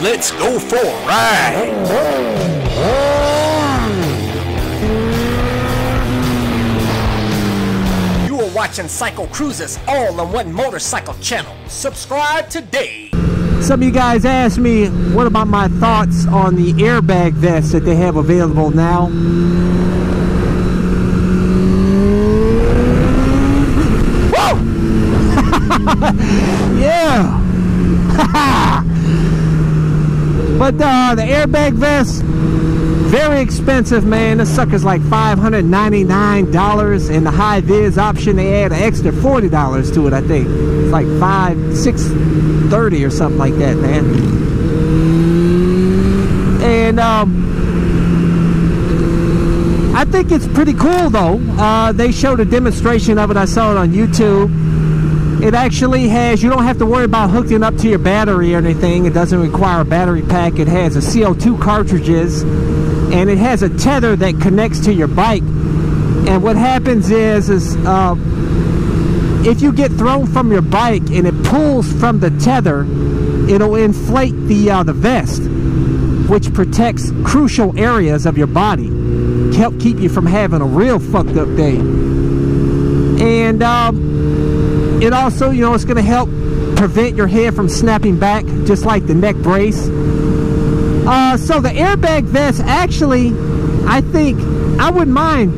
Let's go for a ride. You are watching CycleCruza all on one motorcycle channel. Subscribe today. Some of you guys asked me what about my thoughts on the airbag vests that they have available now. Woo! yeah! but uh, the airbag vest, very expensive, man. This sucker's like $599. And the high vis option, they add an extra $40 to it, I think. It's like five, six thirty or something like that, man. And um, I think it's pretty cool, though. Uh, they showed a demonstration of it. I saw it on YouTube. It actually has, you don't have to worry about hooking up to your battery or anything. It doesn't require a battery pack. It has a CO2 cartridges and it has a tether that connects to your bike. And what happens is, is uh, if you get thrown from your bike and it pulls from the tether, it'll inflate the uh, the vest, which protects crucial areas of your body, help keep you from having a real fucked up day. And um, it also, you know, it's going to help prevent your head from snapping back, just like the neck brace. Uh, so the airbag vest, actually, I think I wouldn't mind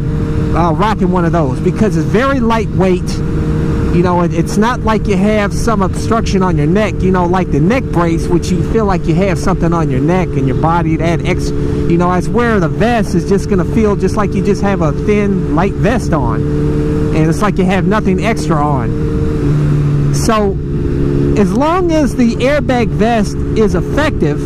uh, rocking one of those because it's very lightweight. You know, it, it's not like you have some obstruction on your neck. You know, like the neck brace, which you feel like you have something on your neck and your body. That ex, you know, as where the vest is just gonna feel just like you just have a thin, light vest on, and it's like you have nothing extra on. So, as long as the airbag vest is effective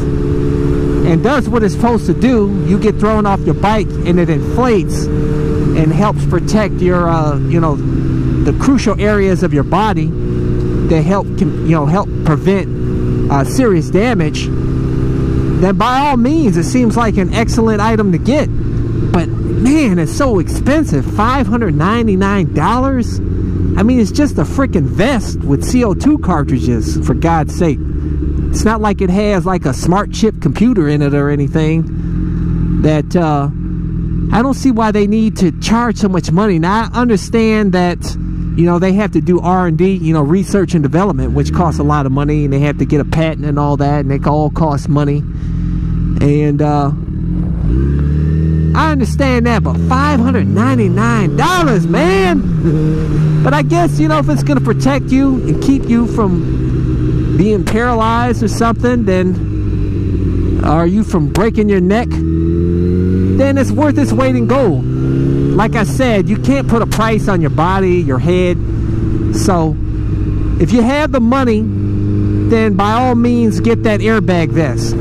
and does what it's supposed to do, you get thrown off your bike and it inflates and helps protect your, uh, you know, the crucial areas of your body that help, you know, help prevent uh, serious damage. Then by all means, it seems like an excellent item to get. But man, it's so expensive, five hundred ninety-nine dollars. I mean, it's just a freaking vest with CO2 cartridges, for God's sake. It's not like it has like a smart chip computer in it or anything that uh, I don't see why they need to charge so much money. Now, I understand that, you know, they have to do R&D, you know, research and development, which costs a lot of money, and they have to get a patent and all that, and it all costs money. And, uh, I understand that, but $599, man! But I guess, you know, if it's to protect you and keep you from being paralyzed or something, then are you from breaking your neck? Then it's worth its weight in gold. Like I said, you can't put a price on your body, your head. So, if you have the money, then by all means get that airbag vest.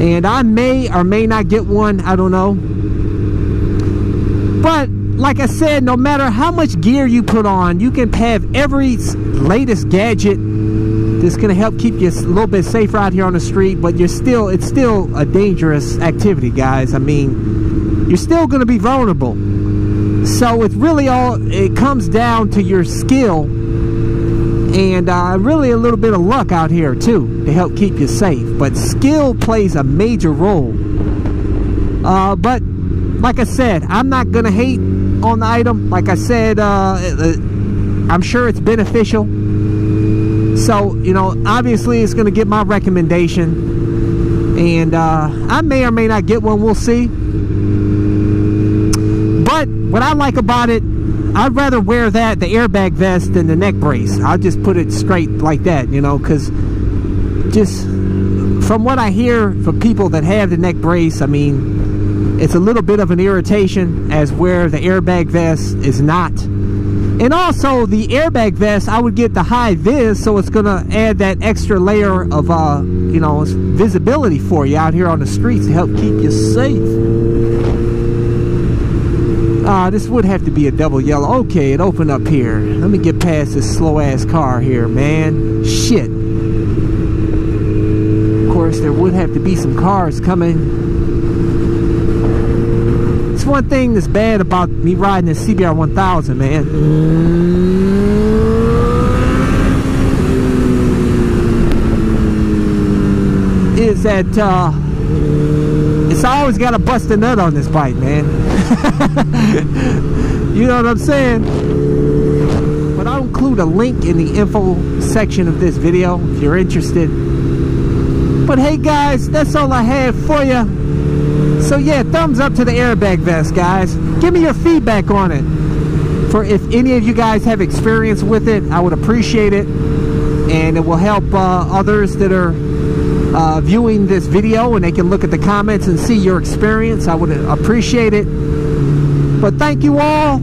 And I may or may not get one, I don't know. But like I said, no matter how much gear you put on, you can have every latest gadget that's to help keep you a little bit safer out here on the street, but you're still it's still a dangerous activity, guys. I mean, you're still to be vulnerable. So it's really all it comes down to your skill and uh, really a little bit of luck out here too to help keep you safe. But skill plays a major role. Uh, but like I said, I'm not gonna hate on the item. Like I said, uh, I'm sure it's beneficial. So you know, obviously, it's gonna get my recommendation, and uh, I may or may not get one. We'll see. But what I like about it I'd rather wear that, the airbag vest, than the neck brace. I'll just put it straight like that, you know, because just from what I hear from people that have the neck brace, I mean, it's a little bit of an irritation as where the airbag vest is not. And also, the airbag vest, I would get the high vis, so it's to add that extra layer of, uh, you know, visibility for you out here on the streets to help keep you safe. Uh, this would have to be a double yellow. Okay, it opened up here. Let me get past this slow-ass car here, man. Shit. Course, there would have to be some cars coming. It's one thing that's bad about me riding a CBR 1000, man. is that uh, it's always got to bust a nut on this bike, man. you know what I'm saying? But I'll include a link in the info section of this video if you're interested. But hey guys, that's all I have for you. So yeah, thumbs up to the airbag vest, guys. Give me your feedback on it. For if any of you guys have experience with it, I would appreciate it. And it will help uh, others that are uh, viewing this video and they can look at the comments and see your experience. I would appreciate it. But thank you all.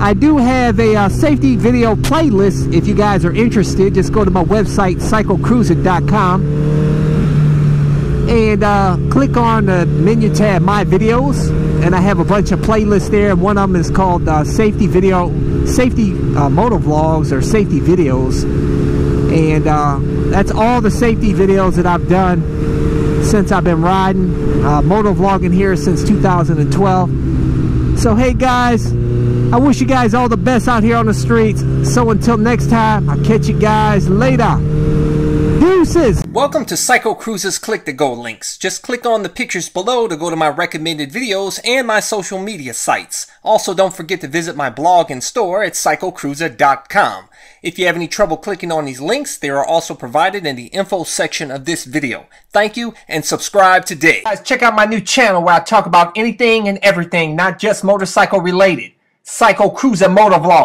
I do have a uh, safety video playlist if you guys are interested. Just go to my website, cyclecruza.com and uh, click on the menu tab My Videos and I have a bunch of playlists there. One of them is called uh, Safety Video, Safety uh, Moto Vlogs or Safety Videos. And uh, that's all the safety videos that I've done since I've been riding. Uh, moto vlogging here since 2012. So hey guys, I wish you guys all the best out here on the streets. So until next time, I'll catch you guys later. Deuces! Welcome to CycleCruza Click to Go links. Just click on the pictures below to go to my recommended videos and my social media sites. Also, don't forget to visit my blog and store at cyclecruza.com. If you have any trouble clicking on these links, they are also provided in the info section of this video. Thank you and subscribe today. Guys, check out my new channel where I talk about anything and everything, not just motorcycle related. CycleCruza Motor Vlog.